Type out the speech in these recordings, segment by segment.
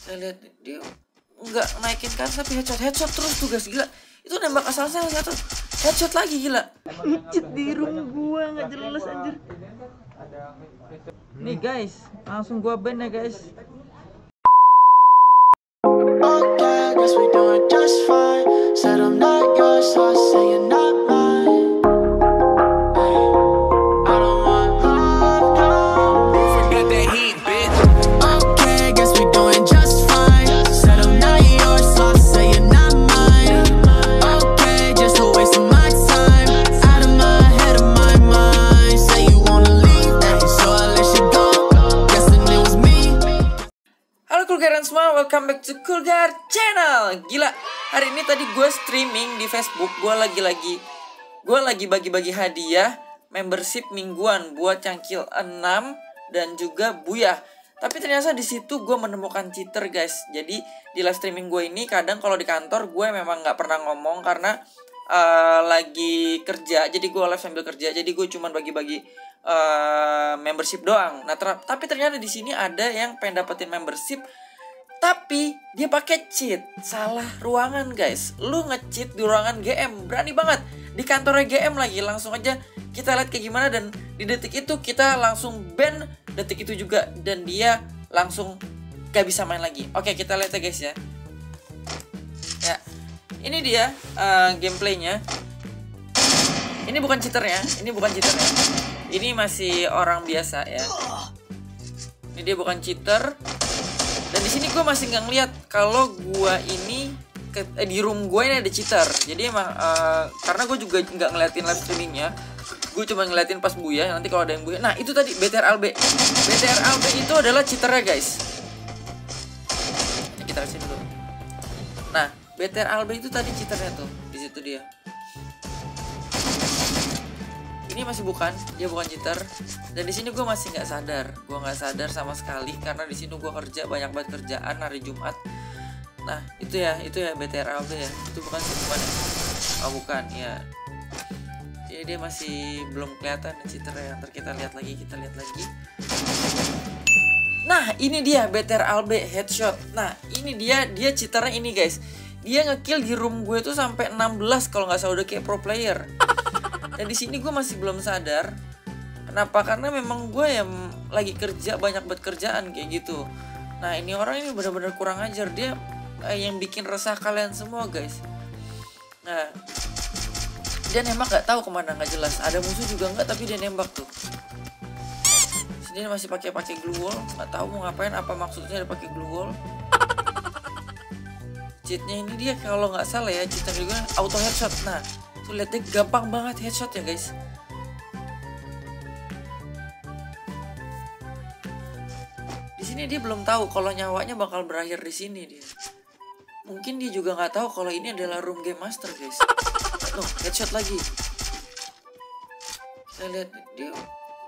Saya lihat dia nggak naikin kan tapi headshot headshot terus tuh guys gila itu nembak asal saya satu headshot lagi gila ngecit di room gua nggak jelas anjir nih guys langsung gua ban ya guys Okay, guess we doing just fine. Said I'm not yours, so I say you're not mine. Semua, welcome back to Kulgar Channel. Gila, hari ini tadi gue streaming di Facebook. Gue lagi-lagi Gue lagi bagi-bagi hadiah Membership mingguan buat Cangkil 6 Dan juga Buyah. Tapi ternyata di situ gue menemukan cheater guys. Jadi di live streaming gue ini kadang kalau di kantor gue memang nggak pernah ngomong Karena eh, lagi kerja. Jadi gue live sambil kerja. Jadi gue cuman bagi-bagi eh, membership doang. Nah, tapi ternyata di sini ada yang pengen dapetin membership tapi dia pakai cheat. Salah ruangan, guys. Lu nge-cheat di ruangan GM. Berani banget. Di kantornya GM lagi. Langsung aja kita lihat kayak gimana dan di detik itu kita langsung ban detik itu juga dan dia langsung gak bisa main lagi. Oke, kita lihat ya, guys ya. Ya. Ini dia eh, gameplaynya. Ini bukan cheaternya, ini bukan cheaternya. Ini masih orang biasa ya. Ini dia bukan cheater. Sini gue masih nggak ngeliat kalau gue ini ke, eh, di room gue ini ada cheater. Jadi emang eh, karena gue juga nggak ngeliatin live streamingnya, gue cuma ngeliatin pas buya. Nanti kalau ada yang buya, nah itu tadi BTR Albe. BTR Albe itu adalah cheaternya guys. Kita sini dulu. Nah, BTR Albe itu tadi cheaternya tuh di situ dia. Ini masih bukan dia bukan cheater dan di sini gue masih nggak sadar gue nggak sadar sama sekali karena di sini gue kerja banyak banget kerjaan hari Jumat nah itu ya itu ya BTRAB ya itu bukan sih bukan ya? oh bukan ya jadi dia masih belum kelihatan cheater ya ntar kita lihat lagi kita lihat lagi Nah, ini dia BTR Albe headshot. Nah, ini dia dia cheaternya ini guys. Dia ngekill di room gue tuh sampai 16 kalau nggak salah udah kayak pro player. Dan di sini gue masih belum sadar. Kenapa? Karena memang gue yang lagi kerja banyak banget kerjaan kayak gitu. Nah, ini orang ini benar-benar kurang ajar. Dia eh, yang bikin resah kalian semua, guys. Nah, dia nembak nggak tahu ke mana nggak jelas. Ada musuh juga nggak, tapi dia nembak tuh sini masih pakai pakai glue wall nggak tahu mau ngapain apa maksudnya ada pakai glue wall cheatnya ini dia kalau nggak salah ya cheatnya juga auto headshot nah tuh gampang banget headshot ya guys. Di sini dia belum tahu kalau nyawanya bakal berakhir di sini dia. Mungkin dia juga nggak tahu kalau ini adalah room game master guys. Tuh, headshot lagi. Saya lihat dia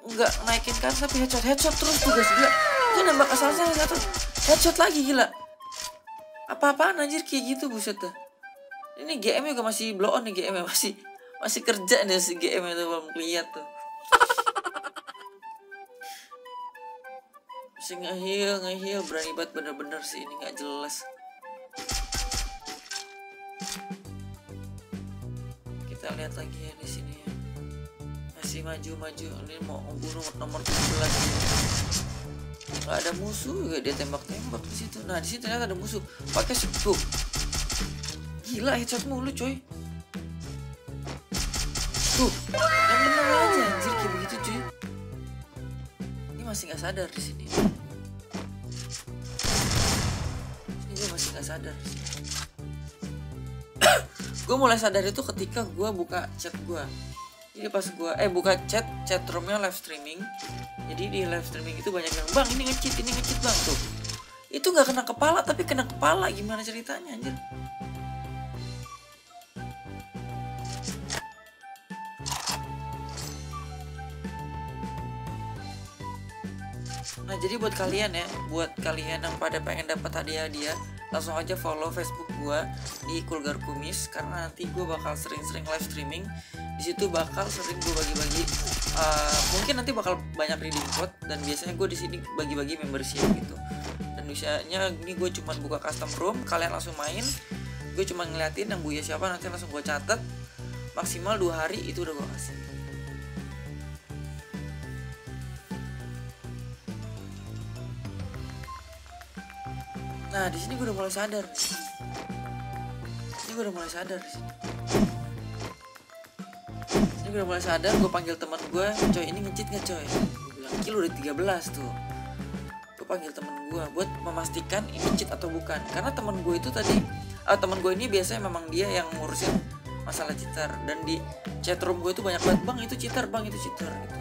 nggak naikin kan tapi headshot headshot terus tuh guys. Gila. Itu nembak asal saya satu. Headshot lagi gila. Apa-apaan anjir kayak gitu buset dah ini GM juga masih blow on nih GM -nya. masih masih kerja nih si GM itu belum lihat tuh. Masih ngehil ngehil. Berani banget bener-bener sih ini nggak jelas. Kita lihat lagi ya di sini ya. Masih maju-maju. Ini mau bunuh nomor 17 nggak ada musuh juga dia tembak-tembak di situ. Nah di situ ternyata ada musuh. Pakai tuh gila headshot mulu coy tuh yang bener aja anjir kayak begitu cuy. Ini masih nggak sadar di sini. Ini gue masih nggak sadar. Gue mulai sadar itu ketika gue buka chat gue jadi pas gua eh buka chat chat roomnya live streaming. Jadi di live streaming itu banyak yang bang ini ngecit ini ngecit bang. Tuh. Itu nggak kena kepala tapi kena kepala. Gimana ceritanya anjir Nah jadi buat kalian ya, buat kalian yang pada pengen dapat hadiah-hadiah, langsung aja follow Facebook gua di Kulgar Kumis karena nanti gue bakal sering-sering live streaming. Di situ bakal sering gue bagi-bagi, uh, mungkin nanti bakal banyak redeem code dan biasanya gue di sini bagi-bagi membership gitu. Dan biasanya ini gue cuman buka custom room kalian langsung main gue cuma ngeliatin yang buya siapa nanti langsung gue catat maksimal dua hari itu udah gue kasih nah di sini gue udah mulai sadar. Ini gue udah mulai sadar ini gue udah mulai sadar gue panggil teman gue coy ini ngecit nggak coy? Gue bilang kilo udah 13 tuh. Gue panggil temen gue buat memastikan ini cheat atau bukan. Karena temen gue itu tadi ah temen gue ini biasanya memang dia yang ngurusin masalah cheater. Dan di chatroom gue itu banyak banget bang itu cheater bang itu cheater gitu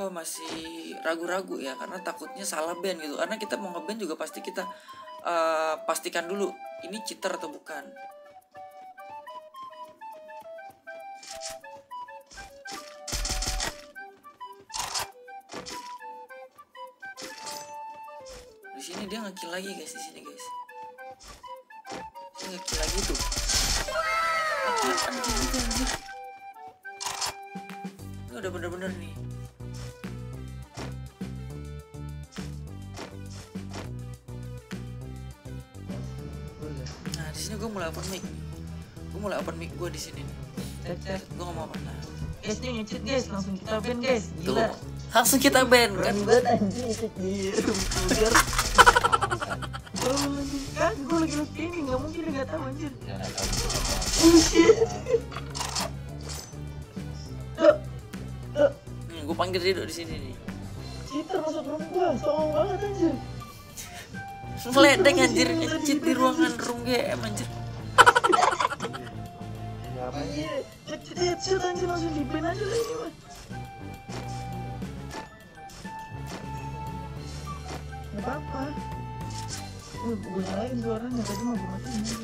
gue masih ragu-ragu ya karena takutnya salah band gitu. Karena kita mau ngeband juga pasti kita eh, pastikan dulu ini cheater atau bukan. Di sini dia ngekill lagi guys di sini guys. Dia ngekill lagi tuh. Ini udah bener-bener nih di sini gue mulai open mic. Gue mulai open mic gue di sini nih. Gue ngomong apa? Nah Guys ngecit guys, langsung kita ban guys. tuh Gila. langsung kita ban kan? Anjing ngecit. Oh anjing kan gue lagi live streaming nggak mungkin dia nggak tahu anjir. Tuh, tuh, nih gue panggil Rido di sini nih. Cheater masuk gua, songong banget anjir. Ngeledeng anjir ngecit di ruangan room GM anjir Iya, ngecit headshot anjir langsung di ban aja lah ini mah. Gak apa-apa. Gue nyalain suaranya tadi mah gue matiin anjir.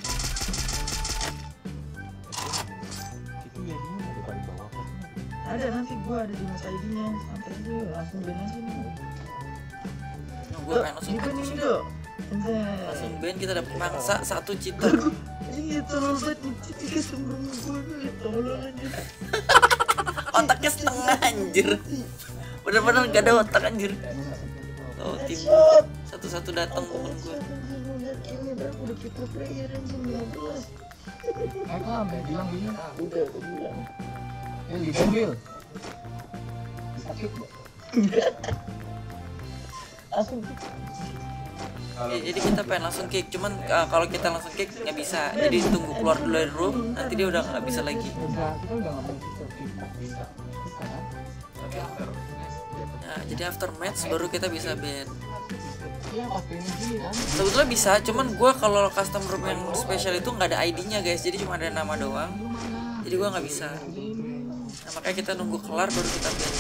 Ada nanti gua ada di mas ID-nya, santai aja langsung ban aja nih. gue pengen langsung ini. Langsung ban kita dapet mangsa satu cheater Iya, nih, tolol anjir. otaknya setengah anjir bener-bener gak ada otak anjir oh tim satu-satu datang gue Ini berapa udah kita player anjir 15. Aku sampai bilang gini, Udah, udah bilang. yang diambil. Sakit nggak? Langsung Ya, jadi kita pengen langsung kick. Cuman uh, kalau kita langsung kick nggak bisa. Jadi tunggu keluar dulu dari room nanti dia udah nggak bisa lagi. Nah, jadi after match baru kita bisa ban sebetulnya bisa cuman gue kalau custom room yang spesial itu nggak ada ID-nya guys. Jadi cuma ada nama doang. Jadi gue nggak bisa. Nah, makanya kita nunggu kelar baru kita ban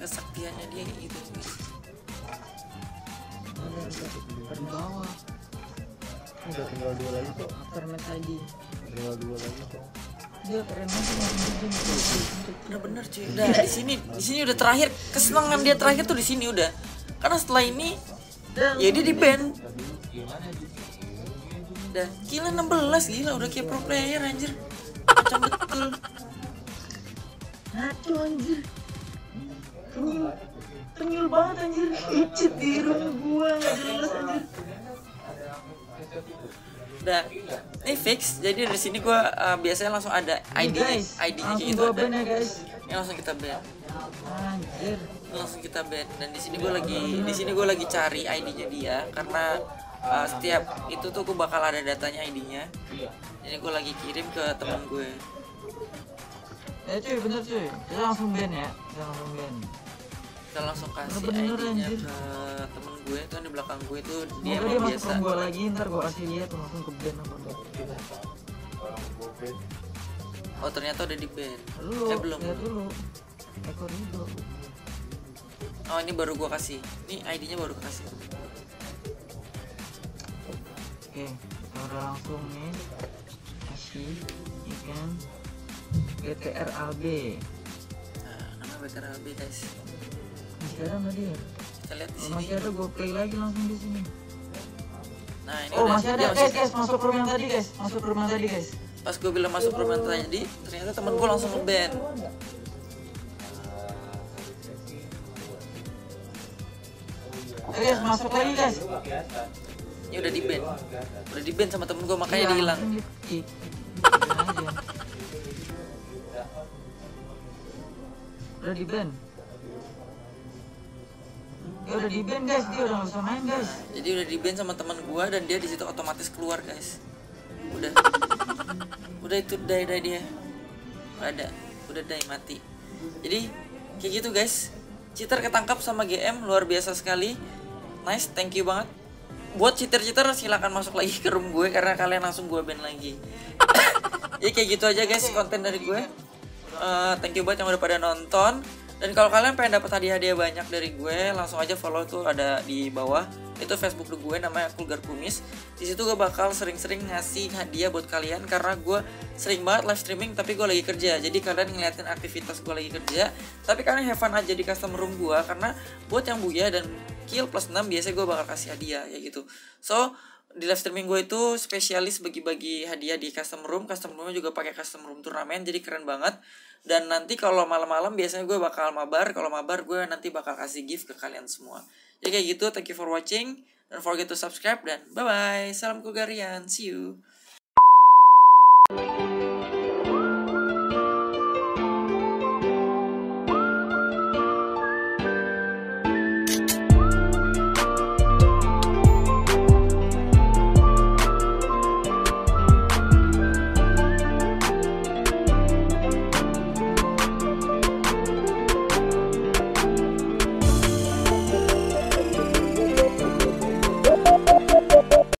kesaktiannya dia kayak gitu guys di bawah. Udah tinggal dua lagi kok. Match ID. Tinggal dua lagi kok. Dia keren banget bener-bener cuy udah di sini di sini udah terakhir kesenangan dia terakhir tuh di sini udah karena setelah ini ya dia di ban dan gila 16 gila udah kayak pro player anjir macam betul Ngaco anjir. Penyul. Penyul banget anjir. Ngecit di room gua nggak jelas anjir. udah ini fix jadi dari sini gua uh, biasanya langsung ada ID guys, ID nya langsung itu gua ada ya guys. ini langsung kita ban Anjir. Ini langsung kita ban dan di sini gue lagi di sini gue lagi cari ID-nya dia karena uh, setiap itu tuh gue bakal ada datanya ID-nya ini gue lagi kirim ke temen gue Ya cuy, bener cuy. Kita langsung ban ya. Kita langsung ban. Kita langsung kasih Bener-bener, ID-nya anjir. ke temen gue itu kan di belakang gue itu dia Semoga dia biasa gua lagi, ntar gua kasih lihat langsung ke ban apa enggak. oh ternyata udah di ban Dulu, eh belum lihat dulu. Ekor Rido. oh ini baru gue kasih ini ID-nya baru gue kasih Oke, kita langsung nih kasih ikan GTR AB BKRHB guys Kita lihat di sini masih ada gue play lagi langsung di sini. nah ini Oh udah masih ada guys guys masuk room yang tadi guys masuk room yang tadi guys. pas gue bilang masuk permainan tadi ternyata temen gue langsung ngeband Oke guys masuk lagi guys. ini udah di band udah di band sama temen gue makanya Iya, dia hilang langsung di- di- aja. Udah di band. Ya udah di band guys. Dia udah nggak bisa main guys. jadi udah di band sama teman gue dan dia di situ otomatis keluar guys. Udah. Udah itu die die dia. Ada. Udah die mati. Jadi kayak gitu guys. Cheater ketangkap sama GM luar biasa sekali. Nice thank you banget. Buat cheater-cheater silakan masuk lagi ke room gue karena kalian langsung gue ban lagi. Ya kayak gitu aja guys konten dari gue. Eh, thank you banget yang udah pada nonton dan kalau kalian pengen dapat hadiah-hadiah banyak dari gue langsung aja follow tuh ada di bawah. Itu Facebook gue namanya Kulgar Kumis. Di situ gue bakal sering-sering ngasih hadiah buat kalian karena gue sering banget live streaming tapi gue lagi kerja. Jadi kalian ngeliatin aktivitas gue lagi kerja tapi kalian have fun aja di custom room gue karena buat yang buya dan kill plus 6 biasanya gue bakal kasih hadiah ya gitu. So di live streaming gue itu spesialis bagi-bagi hadiah di custom room. Custom roomnya juga pakai custom room turnamen jadi keren banget. Dan nanti kalau malam-malam biasanya gue bakal mabar. Kalau mabar gue nanti bakal kasih gift ke kalian semua. Jadi kayak gitu thank you for watching. Don't forget to subscribe dan bye bye salam kugarian see you